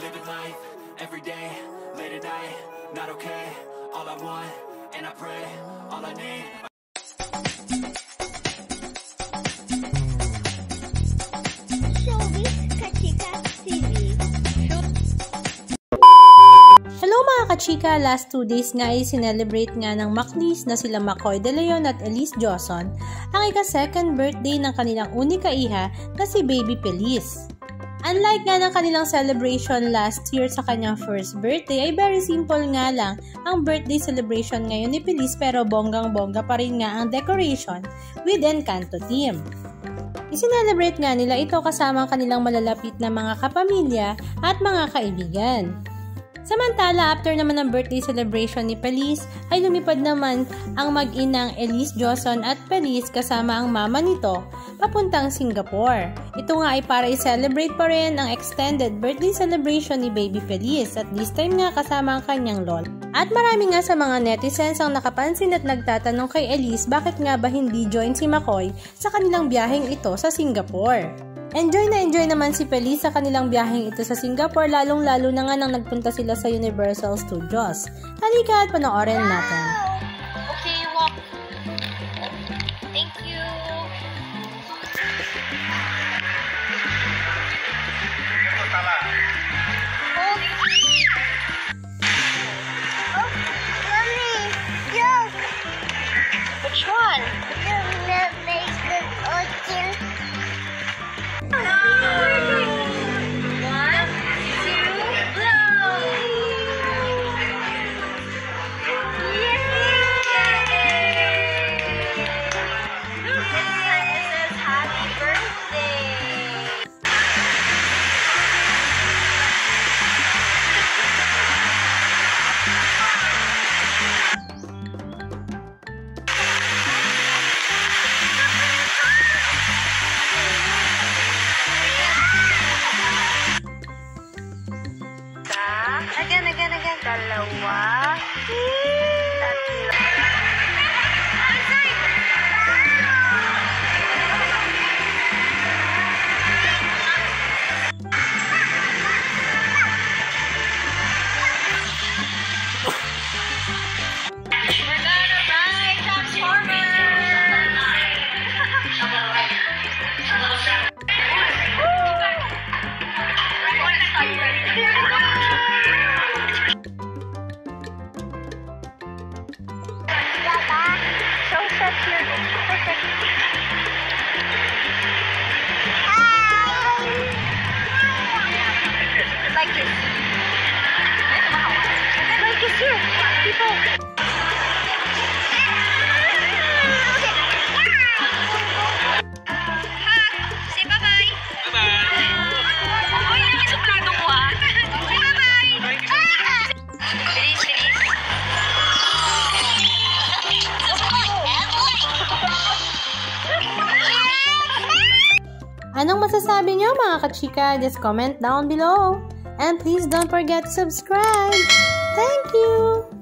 life, every day, late at night, not okay. All I want, and I pray, all I need. Kachika! Last two days nga ay sinelebrate nga ng Maclis na sila McCoy De Leon at Elise Johnson ang ika-second birthday ng kanilang unika iha na si Baby Feliz. Unlike nga ng kanilang celebration last year sa kanyang first birthday, ay very simple nga lang ang birthday celebration ngayon ni Feliz pero bonggang-bongga pa rin nga ang decoration with Encanto team. Isinelebrate nga nila ito kasama ang kanilang malalapit na mga kapamilya at mga kaibigan. Samantala, after naman ng birthday celebration ni Feliz, ay lumipad naman ang mag-inang Elise Johnson at Feliz kasama ang mama nito papuntang Singapore. Ito nga ay para i-celebrate pa rin ang extended birthday celebration ni Baby Feliz at this time nga kasama ang kanyang lol. At marami nga sa mga netizens ang nakapansin at nagtatanong kay Elise bakit nga ba hindi join si McCoy sa kanilang biyaheng ito sa Singapore. Enjoy na enjoy naman si Feliz sa kanilang biyaheng ito sa Singapore lalong-lalo na nga nang nagpunta sila sa Universal Studios. Halika at panoorin natin. Okay, walk. Thank you. Oh. Which one? Again, again, again. Dalawa. Tatlo. Thank you. Anong masasabi niyo mga kachika? Just comment down below. And please don't forget to subscribe. Thank you!